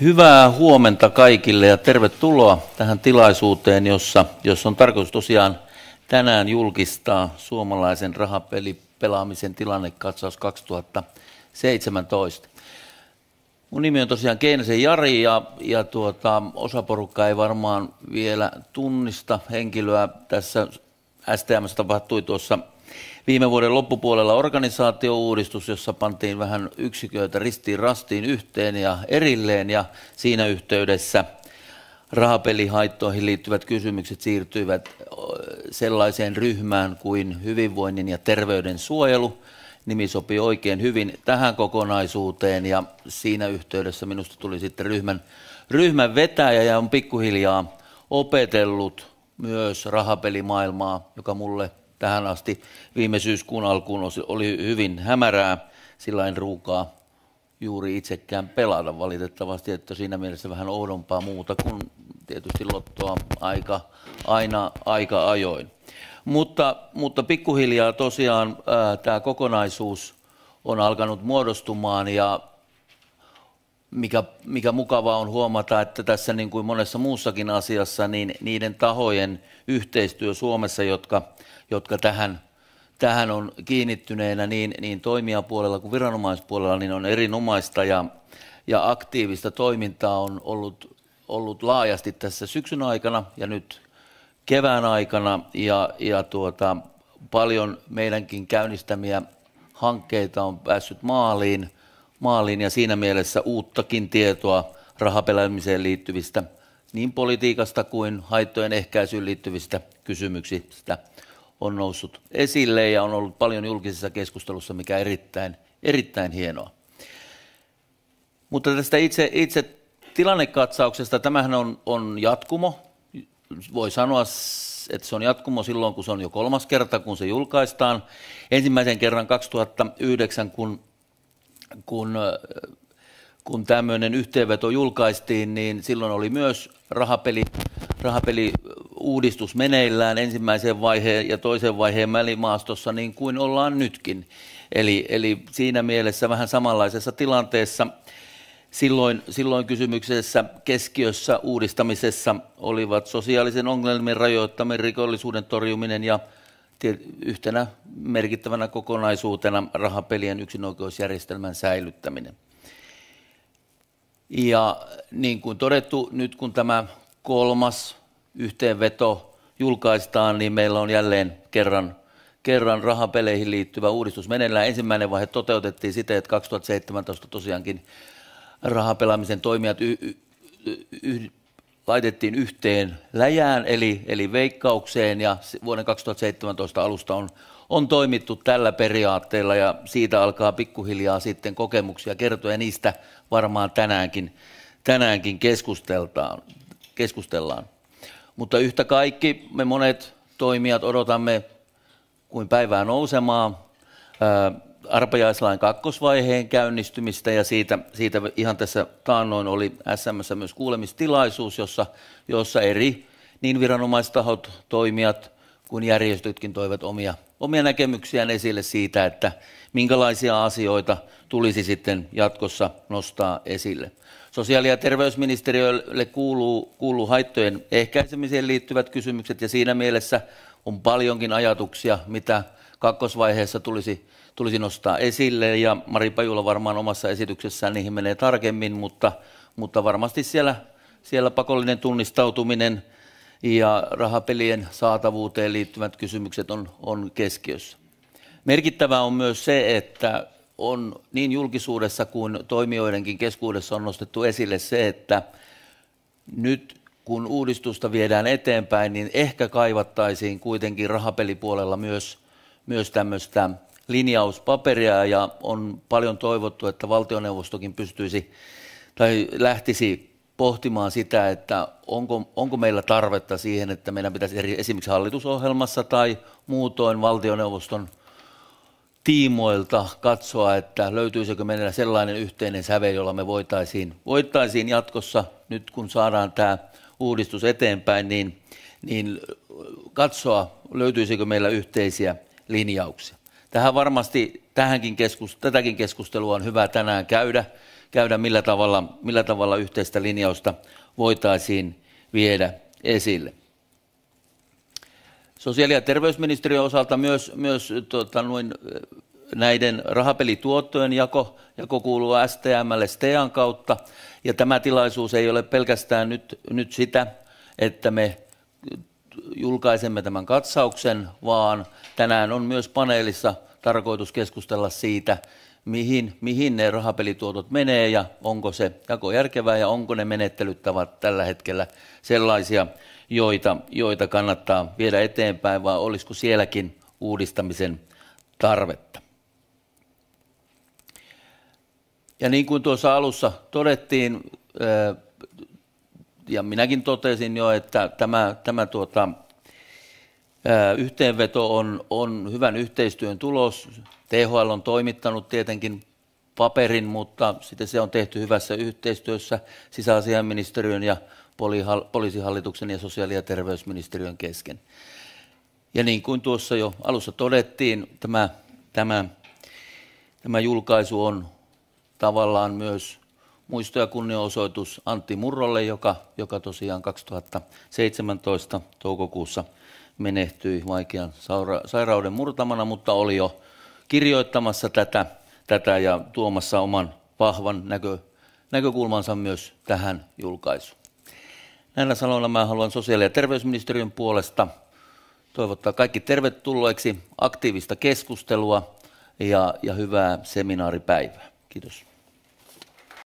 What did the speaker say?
Hyvää huomenta kaikille ja tervetuloa tähän tilaisuuteen, jossa, jossa on tarkoitus tosiaan tänään julkistaa suomalaisen rahapelipelaamisen tilannekatsaus 2017. Mun nimi on tosiaan Keinäsen Jari ja, ja tuota, osa porukkaa ei varmaan vielä tunnista henkilöä. Tässä STM tapahtui tuossa viime vuoden loppupuolella organisaatiouudistus, jossa pantiin vähän yksiköitä ristiin rastiin yhteen ja erilleen ja siinä yhteydessä rahapelihaittoihin liittyvät kysymykset siirtyivät sellaiseen ryhmään kuin hyvinvoinnin ja terveyden suojelu. Nimi sopii oikein hyvin tähän kokonaisuuteen ja siinä yhteydessä minusta tuli sitten ryhmän, ryhmän vetäjä ja on pikkuhiljaa opetellut myös rahapelimaailmaa, joka mulle tähän asti viime syyskuun alkuun oli hyvin hämärää, sillä en ruukaa juuri itsekään pelata valitettavasti, että siinä mielessä vähän oudompaa muuta kuin tietysti lottoa aika, aina aika ajoin. Mutta, mutta pikkuhiljaa tosiaan tämä kokonaisuus on alkanut muodostumaan ja mikä, mikä mukavaa on huomata, että tässä niin kuin monessa muussakin asiassa, niin niiden tahojen yhteistyö Suomessa, jotka, jotka tähän, tähän on kiinnittyneenä niin, niin toimijapuolella kuin viranomaispuolella, niin on erinomaista ja, ja aktiivista toimintaa on ollut, ollut laajasti tässä syksyn aikana ja nyt kevään aikana. Ja, ja tuota, paljon meidänkin käynnistämiä hankkeita on päässyt maaliin – maaliin ja siinä mielessä uuttakin tietoa rahapelaamiseen liittyvistä niin politiikasta kuin haittojen ehkäisyyn liittyvistä kysymyksistä on noussut esille ja on ollut paljon julkisessa keskustelussa, mikä erittäin, erittäin hienoa. Mutta tästä itse, itse tilannekatsauksesta, tämähän on, on jatkumo. Voi sanoa, että se on jatkumo silloin, kun se on jo kolmas kerta, kun se julkaistaan. Ensimmäisen kerran 2009, kun kun, kun tämmöinen yhteenveto julkaistiin, niin silloin oli myös rahapeli, rahapeliuudistus meneillään ensimmäisen vaiheen ja toisen vaiheen välimaastossa, niin kuin ollaan nytkin. Eli, eli siinä mielessä vähän samanlaisessa tilanteessa. Silloin, silloin kysymyksessä keskiössä uudistamisessa olivat sosiaalisen ongelmien rajoittaminen, rikollisuuden torjuminen ja yhtenä merkittävänä kokonaisuutena rahapelien yksinoikeusjärjestelmän säilyttäminen. Ja niin kuin todettu, nyt kun tämä kolmas yhteenveto julkaistaan, niin meillä on jälleen kerran, kerran rahapeleihin liittyvä uudistus meneillään. Ensimmäinen vaihe toteutettiin siten, että 2017 tosiaankin rahapelaamisen toimijat y- y- y- laitettiin yhteen läjään eli, eli veikkaukseen ja vuoden 2017 alusta on, on toimittu tällä periaatteella ja siitä alkaa pikkuhiljaa sitten kokemuksia kertoa ja niistä varmaan tänäänkin, tänäänkin keskusteltaan, keskustellaan. Mutta yhtä kaikki me monet toimijat odotamme kuin päivää nousemaa arpajaislain kakkosvaiheen käynnistymistä ja siitä, siitä ihan tässä taannoin oli SMS myös kuulemistilaisuus, jossa, jossa eri niin viranomaistahot, toimijat kuin järjestötkin toivat omia, omia näkemyksiään esille siitä, että minkälaisia asioita tulisi sitten jatkossa nostaa esille. Sosiaali- ja terveysministeriölle kuuluu, kuuluu haittojen ehkäisemiseen liittyvät kysymykset ja siinä mielessä on paljonkin ajatuksia, mitä kakkosvaiheessa tulisi tulisi nostaa esille ja Mari Pajula varmaan omassa esityksessään niihin menee tarkemmin, mutta, mutta varmasti siellä, siellä pakollinen tunnistautuminen ja rahapelien saatavuuteen liittyvät kysymykset on, on keskiössä. Merkittävää on myös se, että on niin julkisuudessa kuin toimijoidenkin keskuudessa on nostettu esille se, että nyt kun uudistusta viedään eteenpäin, niin ehkä kaivattaisiin kuitenkin rahapelipuolella myös, myös tämmöistä linjauspaperia ja on paljon toivottu, että valtioneuvostokin pystyisi tai lähtisi pohtimaan sitä, että onko, onko meillä tarvetta siihen, että meidän pitäisi eri, esimerkiksi hallitusohjelmassa tai muutoin valtioneuvoston tiimoilta katsoa, että löytyisikö meillä sellainen yhteinen sävel, jolla me voitaisiin, voitaisiin jatkossa, nyt kun saadaan tämä uudistus eteenpäin, niin, niin katsoa, löytyisikö meillä yhteisiä linjauksia. Tähän varmasti tähänkin keskus, tätäkin keskustelua on hyvä tänään käydä, käydä, millä tavalla, millä tavalla yhteistä linjausta voitaisiin viedä esille. Sosiaali- ja terveysministeriön osalta myös, myös tuota, noin, näiden rahapelituottojen jako, jako kuuluu STMlle STEAN kautta. Ja tämä tilaisuus ei ole pelkästään nyt, nyt sitä, että me julkaisemme tämän katsauksen, vaan tänään on myös paneelissa tarkoitus keskustella siitä, mihin, mihin ne rahapelituotot menee ja onko se jako järkevää ja onko ne menettelyt tällä hetkellä sellaisia, joita, joita kannattaa viedä eteenpäin vai olisiko sielläkin uudistamisen tarvetta. Ja niin kuin tuossa alussa todettiin, ja minäkin totesin jo, että tämä, tämä tuota, yhteenveto on, on hyvän yhteistyön tulos. THL on toimittanut tietenkin paperin, mutta sitten se on tehty hyvässä yhteistyössä sisäasiainministeriön ja poliisihallituksen ja sosiaali- ja terveysministeriön kesken. Ja niin kuin tuossa jo alussa todettiin, tämä, tämä, tämä julkaisu on tavallaan myös muisto- ja kunnianosoitus Antti Murrolle, joka, joka tosiaan 2017 toukokuussa menehtyi vaikean sairauden murtamana, mutta oli jo kirjoittamassa tätä, tätä ja tuomassa oman vahvan näkö, näkökulmansa myös tähän julkaisuun. Näillä sanoilla mä haluan sosiaali- ja terveysministeriön puolesta toivottaa kaikki tervetulleeksi, aktiivista keskustelua ja, ja hyvää seminaaripäivää. Kiitos.